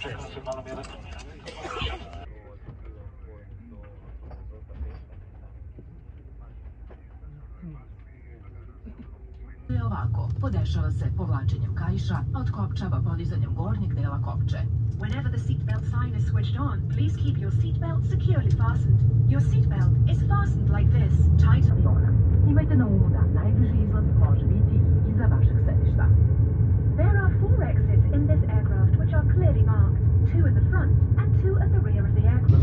Čekam se malo jedan. ovako. Podešava se povlačenjem kaiša, a otkopčava podizanjem gornjeg dela kopče. Whenever the seatbelt sign is switched on, please keep your seatbelt securely fastened. Your seatbelt is fastened like this, tight aviona. Imajte na umu da najbliži izlaz može biti iza vašeg sedišta. There are four exits in this aircraft which are clearly marked, two in the front and two at the rear of the aircraft.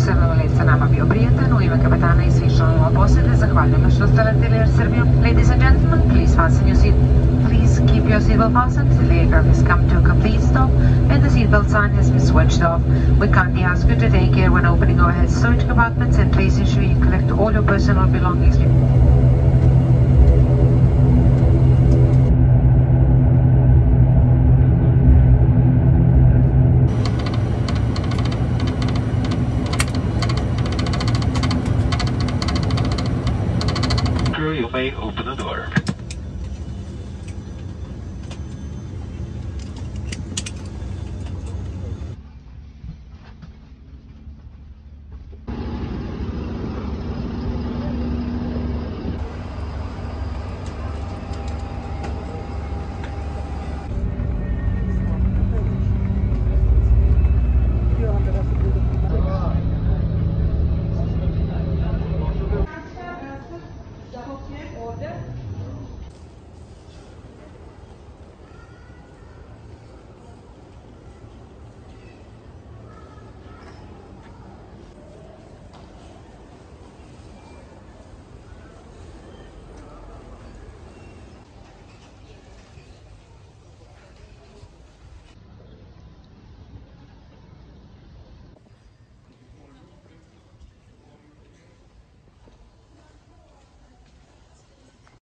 fokusirano lice nama bio Brijetan u ime kapetana i svih članova posade. Zahvaljujemo što ste letili Air Serbia. Ladies and gentlemen, please fasten your seat. Please keep your seatbelt fastened. The aircraft has come to a complete stop and the seatbelt sign has been switched off. We kindly ask you to take care when opening overhead storage compartments and please ensure you collect all your personal belongings.